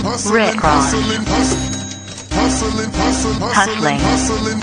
Rick Ross. hustling, hustling, hustling, hustling, Hustling. hustling.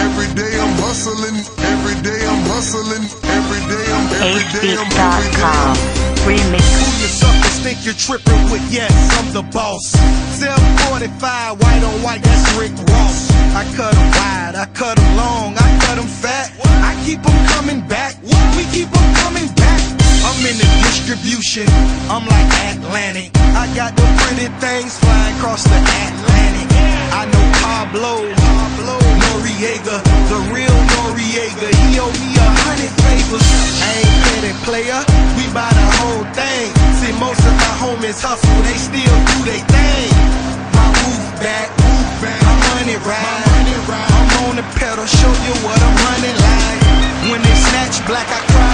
Every day I'm hustling, every day I'm hustling, every day I'm, every day I'm, every day Remix. Who you suckers think you're tripping with? Yes, I'm the boss. Sell 45, white on white, that's Rick Ross. I cut 'em wide, I cut 'em long, I cut 'em fat. I keep 'em coming back. We keep 'em coming back. I'm in the distribution, I'm like Atlantic. I got the pretty things flying across the Atlantic. I know Pablo, Pablo Noriega, the real Noriega. He owe me a hundred favors. I ain't petty player, we buy the whole thing. See, most of my homies hustle, they still do they thing. My roof back, roof back, my money ride. I'm on the pedal, show you what I'm running like. When they snatch black, I cry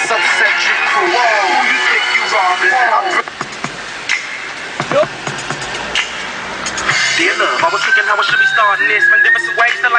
I was thinking how I should be starting this. Man, different ways to